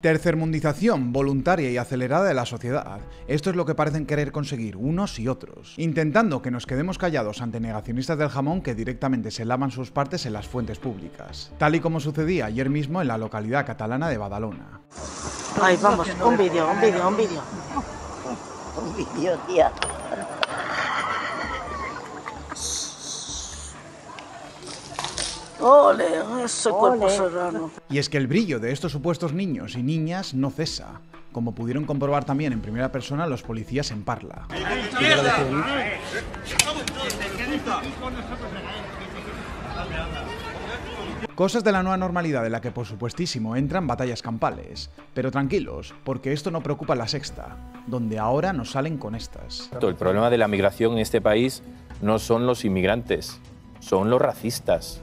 Tercermundización voluntaria y acelerada de la sociedad. Esto es lo que parecen querer conseguir unos y otros, intentando que nos quedemos callados ante negacionistas del jamón que directamente se lavan sus partes en las fuentes públicas, tal y como sucedía ayer mismo en la localidad catalana de Badalona. Ay, vamos, un vídeo, un vídeo, un vídeo. Un vídeo, tía. Ole, ese cuerpo serrano. Y es que el brillo de estos supuestos niños y niñas no cesa, como pudieron comprobar también en primera persona los policías en Parla. Cosas de la nueva normalidad de la que por supuestísimo entran batallas campales. Pero tranquilos, porque esto no preocupa a la sexta, donde ahora nos salen con estas. El problema de la migración en este país no son los inmigrantes, son los racistas.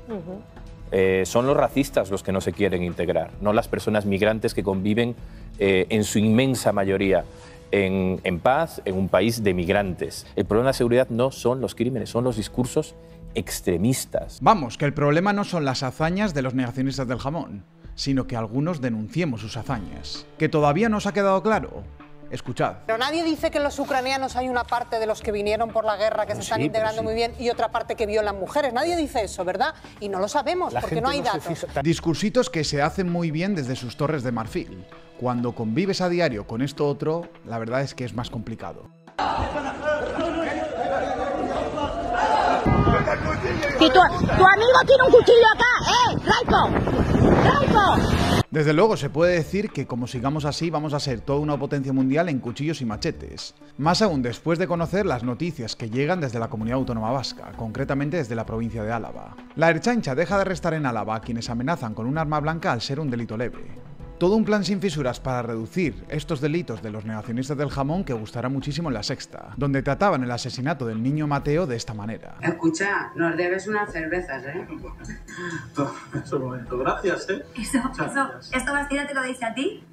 Eh, son los racistas los que no se quieren integrar, no las personas migrantes que conviven eh, en su inmensa mayoría en, en, paz en un país de migrantes. El problema de la seguridad no son los crímenes, son los discursos extremistas. Vamos, que el problema no son las hazañas de los negacionistas del jamón, sino que algunos denunciemos sus hazañas. ¿Que todavía no os ha quedado claro? Escuchad. Pero nadie dice que en los ucranianos hay una parte de los que vinieron por la guerra que se están integrando muy bien y otra parte que violan mujeres. Nadie dice eso, ¿verdad? Y no lo sabemos porque no hay datos. Discursitos que se hacen muy bien desde sus torres de marfil. Cuando convives a diario con esto otro, la verdad es que es más complicado. Si tu, tu amigo tiene un cuchillo acá, ¡eh! ¡Raico! Desde luego se puede decir que como sigamos así vamos a ser toda una potencia mundial en cuchillos y machetes. Más aún después de conocer las noticias que llegan desde la comunidad autónoma vasca, concretamente desde la provincia de Álava. La Erchancha deja de arrestar en Álava a quienes amenazan con un arma blanca al ser un delito leve. Todo un plan sin fisuras para reducir estos delitos de los negacionistas del jamón que gustará muchísimo en la sexta, donde trataban el asesinato del niño Mateo de esta manera. Escucha, nos debes unas cervezas, ¿eh? Es un momento, gracias, ¿eh? Eso, eso, ¿Esto Bastida te lo dice a ti?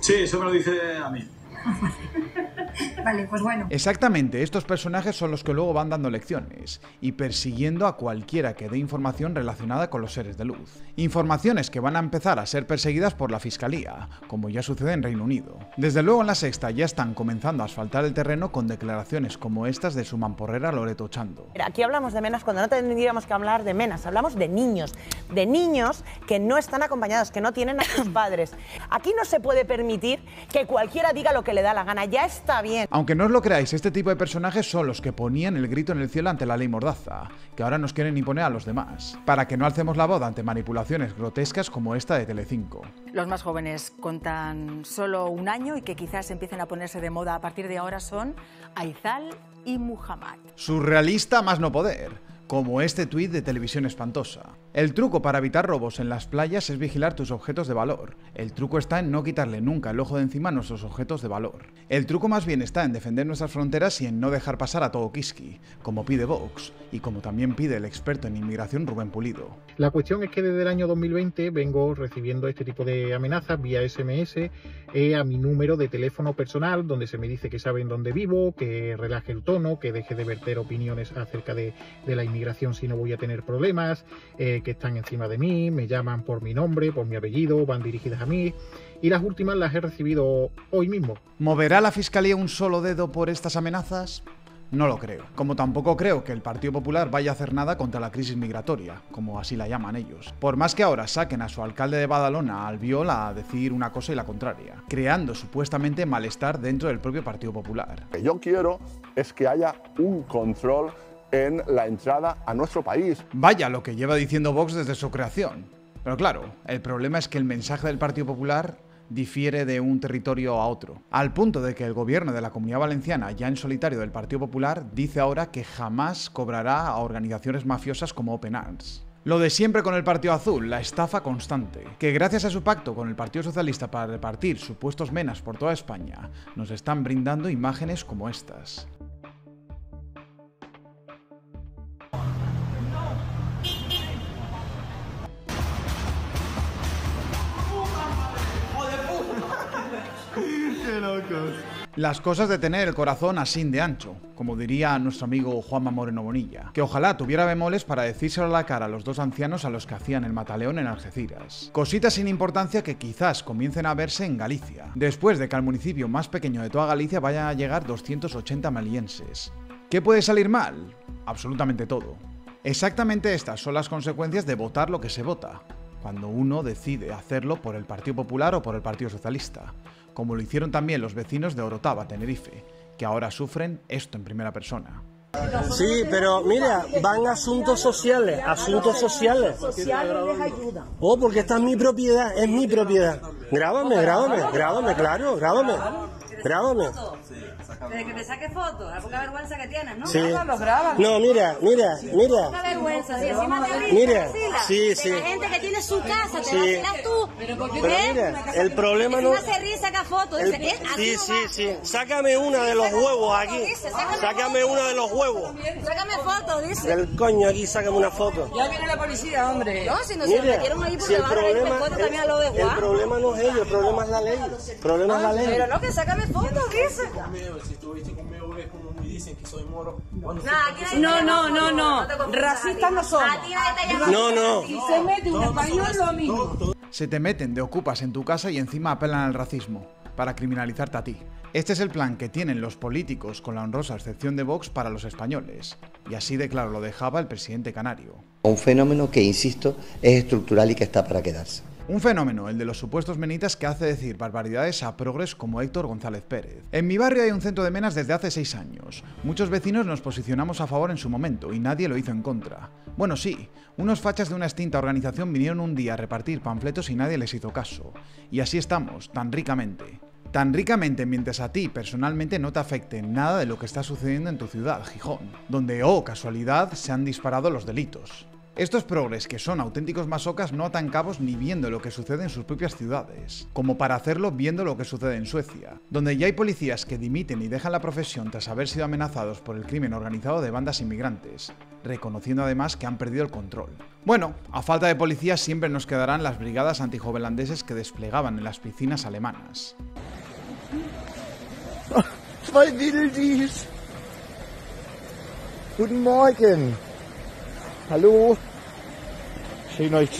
Sí, eso me lo dice a mí. Vale, pues bueno. Exactamente, estos personajes son los que luego van dando lecciones y persiguiendo a cualquiera que dé información relacionada con los seres de luz. Informaciones que van a empezar a ser perseguidas por la Fiscalía, como ya sucede en Reino Unido. Desde luego en la sexta ya están comenzando a asfaltar el terreno con declaraciones como estas de su mamporrera Loreto Chando. Aquí hablamos de menas cuando no tendríamos que hablar de menas, hablamos de niños, de niños que no están acompañados, que no tienen a sus padres. Aquí no se puede permitir que cualquiera diga lo que le da la gana, ya está bien. Aunque no os lo creáis, este tipo de personajes son los que ponían el grito en el cielo ante la ley Mordaza, que ahora nos quieren imponer a los demás, para que no alcemos la voz ante manipulaciones grotescas como esta de Telecinco. Los más jóvenes con tan solo un año y que quizás empiecen a ponerse de moda a partir de ahora son Aizal y Muhammad. Surrealista más no poder como este tuit de televisión espantosa. El truco para evitar robos en las playas es vigilar tus objetos de valor. El truco está en no quitarle nunca el ojo de encima a nuestros objetos de valor. El truco más bien está en defender nuestras fronteras y en no dejar pasar a todo Kiski, como pide Vox y como también pide el experto en inmigración Rubén Pulido. La cuestión es que desde el año 2020 vengo recibiendo este tipo de amenazas vía SMS eh, a mi número de teléfono personal, donde se me dice que saben dónde vivo, que relaje el tono, que deje de verter opiniones acerca de, de la inmigración si no voy a tener problemas, eh, que están encima de mí, me llaman por mi nombre, por mi apellido, van dirigidas a mí. Y las últimas las he recibido hoy mismo. ¿Moverá la Fiscalía un solo dedo por estas amenazas? No lo creo. Como tampoco creo que el Partido Popular vaya a hacer nada contra la crisis migratoria, como así la llaman ellos. Por más que ahora saquen a su alcalde de Badalona, Albiol, a decir una cosa y la contraria, creando supuestamente malestar dentro del propio Partido Popular. Lo que yo quiero es que haya un control en la entrada a nuestro país. Vaya lo que lleva diciendo Vox desde su creación. Pero claro, el problema es que el mensaje del Partido Popular difiere de un territorio a otro, al punto de que el gobierno de la Comunidad Valenciana, ya en solitario del Partido Popular, dice ahora que jamás cobrará a organizaciones mafiosas como Open Arms. Lo de siempre con el Partido Azul, la estafa constante, que gracias a su pacto con el Partido Socialista para repartir supuestos menas por toda España, nos están brindando imágenes como estas. Las cosas de tener el corazón así de ancho, como diría nuestro amigo Juanma Moreno Bonilla, que ojalá tuviera bemoles para decírselo a la cara a los dos ancianos a los que hacían el mataleón en Algeciras. Cositas sin importancia que quizás comiencen a verse en Galicia, después de que al municipio más pequeño de toda Galicia vayan a llegar 280 malienses. ¿Qué puede salir mal? Absolutamente todo. Exactamente estas son las consecuencias de votar lo que se vota, cuando uno decide hacerlo por el Partido Popular o por el Partido Socialista como lo hicieron también los vecinos de Orotava, Tenerife, que ahora sufren esto en primera persona. Sí, pero mira, van asuntos sociales, asuntos sociales. Sociales les ayuda. Oh, porque esta es mi propiedad, es mi propiedad. Grábame, grábame, grábame, claro, grábame. Grábame. Desde que te saques fotos, la poca vergüenza que tienes, ¿no? Sí. Grábalo, grábalo. No, mira, mira, mira. Vergüenza, si encima te ríes, vacilas. sí, De sí. la gente que tiene su casa, te Sí. vacilas tú. Pero, Pero mira, el problema no... Se ríe y saca fotos. el- Dice, ¿qué? Así sí, no sí, va. sí. Sácame una de los huevos aquí. Dice, sácame Sácame una de los huevos. Sácame fotos, dice. Del coño aquí, sácame una foto. Ya viene la policía, hombre. No, si no se metieron ahí porque si el van a ir problema, fotos también a lo de el, problema no es ellos, el problema es la ley. El problema es la ley. Pero no, que sácame fotos, dice. Si estuviste conmigo, ves como me dicen que soy moro. No, no, no, no. Racistas no no. Si se mete un español, lo mismo. Se te meten de ocupas en tu casa y encima apelan al racismo, para criminalizarte a ti. Este es el plan que tienen los políticos con la honrosa excepción de Vox para los españoles. Y así de claro lo dejaba el presidente canario. Un fenómeno que, insisto, es estructural y que está para quedarse. Un fenómeno, el de los supuestos menitas que hace decir barbaridades a progres como Héctor González Pérez. En mi barrio hay un centro de menas desde hace seis años. Muchos vecinos nos posicionamos a favor en su momento y nadie lo hizo en contra. Bueno, sí, unos fachas de una extinta organización vinieron un día a repartir panfletos y nadie les hizo caso. Y así estamos, tan ricamente. Tan ricamente mientras a ti personalmente no te afecte nada de lo que está sucediendo en tu ciudad, Gijón, donde, oh casualidad, se han disparado los delitos. Estos progres, que son auténticos masocas, no atan cabos ni viendo lo que sucede en sus propias ciudades, como para hacerlo viendo lo que sucede en Suecia, donde ya hay policías que dimiten y dejan la profesión tras haber sido amenazados por el crimen organizado de bandas inmigrantes, reconociendo además que han perdido el control. Bueno, a falta de policías siempre nos quedarán las brigadas antijovelandeses que desplegaban en las piscinas alemanas. Zwei Wildis. Guten Morgen. Hallo. Schön euch.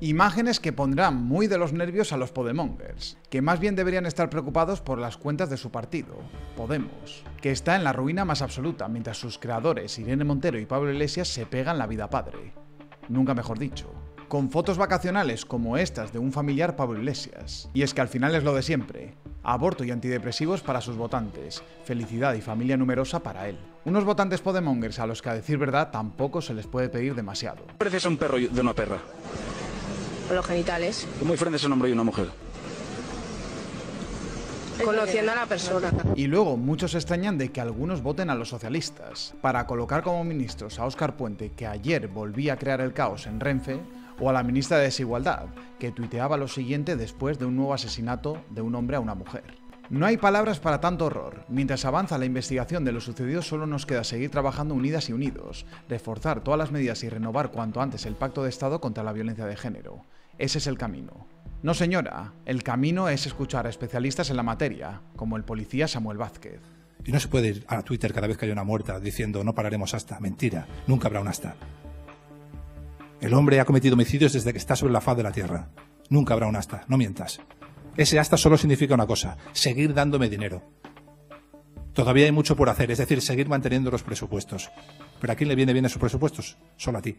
Imágenes que pondrán muy de los nervios a los Podemongers, que más bien deberían estar preocupados por las cuentas de su partido, Podemos, que está en la ruina más absoluta mientras sus creadores Irene Montero y Pablo Iglesias se pegan la vida padre. Nunca mejor dicho. Con fotos vacacionales como estas de un familiar Pablo Iglesias. Y es que al final es lo de siempre. Aborto y antidepresivos para sus votantes. Felicidad y familia numerosa para él. Unos votantes Podemongers a los que a decir verdad tampoco se les puede pedir demasiado. ¿Qué pareces a un perro y- de una perra? Los genitales. ¿Cómo diferentes un hombre y una mujer? Conociendo a la persona. Y luego muchos se extrañan de que algunos voten a los socialistas, para colocar como ministros a Óscar Puente, que ayer volvía a crear el caos en Renfe, o a la ministra de Desigualdad, que tuiteaba lo siguiente después de un nuevo asesinato de un hombre a una mujer. No hay palabras para tanto horror. Mientras avanza la investigación de lo sucedido, solo nos queda seguir trabajando unidas y unidos, reforzar todas las medidas y renovar cuanto antes el pacto de Estado contra la violencia de género. Ese es el camino. No señora, el camino es escuchar a especialistas en la materia, como el policía Samuel Vázquez. Y no se puede ir a Twitter cada vez que hay una muerta diciendo no pararemos hasta. Mentira, nunca habrá un hasta. El hombre ha cometido homicidios desde que está sobre la faz de la tierra. Nunca habrá un hasta, no mientas. Ese hasta solo significa una cosa, seguir dándome dinero. Todavía hay mucho por hacer, es decir, seguir manteniendo los presupuestos. ¿Pero a quién le viene bien esos presupuestos? Solo a ti.